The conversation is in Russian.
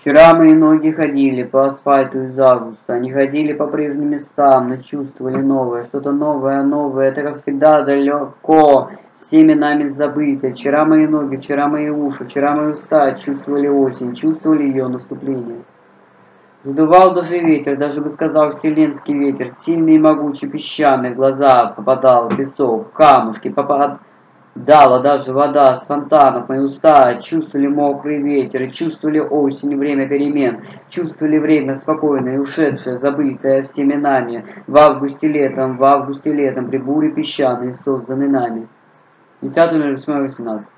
Вчера мои ноги ходили по асфальту из августа. Они ходили по прежним местам, но чувствовали новое, что-то новое, новое. Это как всегда далеко, всеми нами забыто. Вчера мои ноги, вчера мои уши, вчера мои уста чувствовали осень, чувствовали ее наступление. Задувал даже ветер, даже бы сказал вселенский ветер, сильный и могучий, песчаный, в глаза попадал песок, камушки, попадал Дала даже вода с фонтанов, мои уста чувствовали мокрый ветер, чувствовали осень, время перемен, чувствовали время спокойное, ушедшее, забытое всеми нами, в августе летом, в августе летом, при буре песчаной, созданной нами. 10 18 18